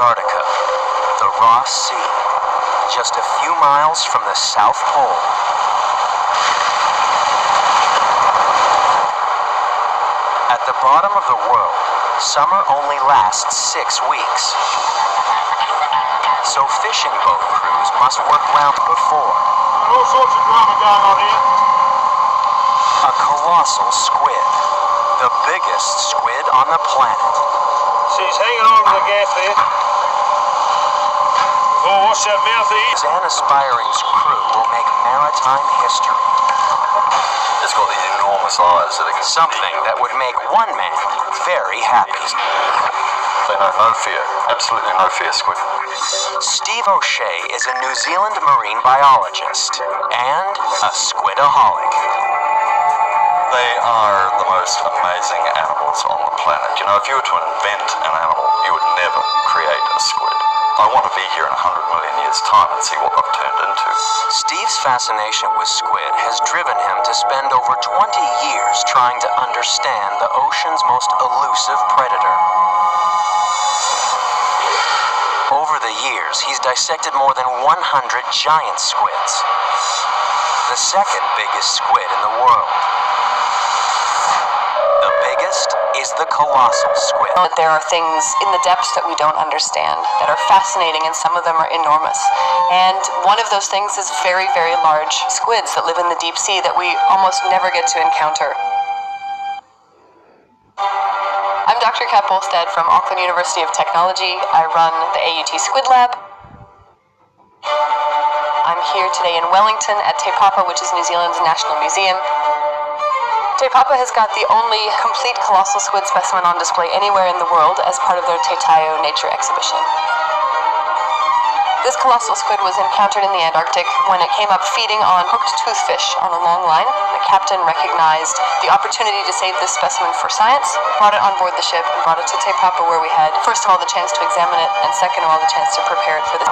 the Ross Sea, just a few miles from the South Pole. At the bottom of the world, summer only lasts six weeks. So fishing boat crews must work round before. All sorts of drama going on here. A colossal squid. The biggest squid on the planet. She's hanging on to the gaff there. Oh, that mouth there. Aspiring's crew will make maritime history. It's got these enormous eyes that can Something that would make one man very happy. They know no fear, absolutely no fear, squid. Steve O'Shea is a New Zealand marine biologist and a squidaholic. They are the most amazing animals on the planet. You know, if you were to invent an animal, you would never create a squid. I want to be here in 100 million years' time and see what they've turned into. Steve's fascination with squid has driven him to spend over 20 years trying to understand the ocean's most elusive predator. Over the years, he's dissected more than 100 giant squids. The second biggest squid in the world. Is the colossal squid. that there are things in the depths that we don't understand that are fascinating and some of them are enormous. And one of those things is very, very large squids that live in the deep sea that we almost never get to encounter. I'm Dr. Kat Bolstad from Auckland University of Technology. I run the AUT Squid Lab. I'm here today in Wellington at Te Papa, which is New Zealand's national museum. Te Papa has got the only complete colossal squid specimen on display anywhere in the world as part of their Te nature exhibition. This colossal squid was encountered in the Antarctic when it came up feeding on hooked toothfish on a long line. The captain recognized the opportunity to save this specimen for science, brought it on board the ship, and brought it to Te Papa where we had, first of all, the chance to examine it, and second of all, the chance to prepare it for the